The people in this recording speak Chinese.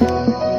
嗯。